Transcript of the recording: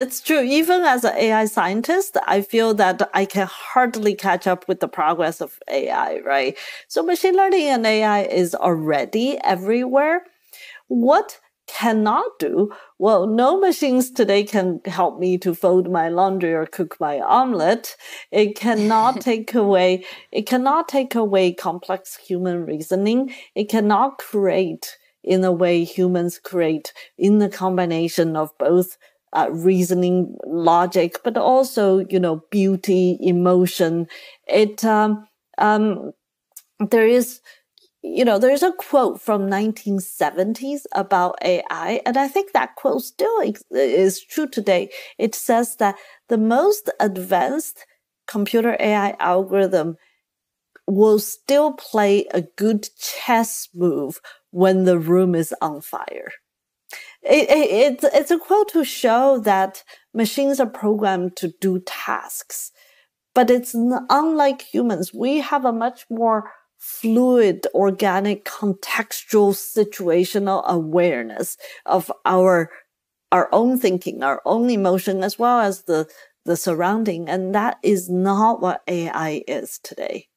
It's true. Even as an AI scientist, I feel that I can hardly catch up with the progress of AI, right? So machine learning and AI is already everywhere. What cannot do, well, no machines today can help me to fold my laundry or cook my omelet. It cannot take away, it cannot take away complex human reasoning. It cannot create in a way humans create in the combination of both uh, reasoning, logic, but also, you know, beauty, emotion. It, um, um, there is, you know, there's a quote from 1970s about AI, and I think that quote still is true today. It says that the most advanced computer AI algorithm will still play a good chess move when the room is on fire it, it, it's, it's a quote to show that machines are programmed to do tasks, but it's unlike humans. We have a much more fluid, organic, contextual, situational awareness of our, our own thinking, our own emotion, as well as the, the surrounding. And that is not what AI is today.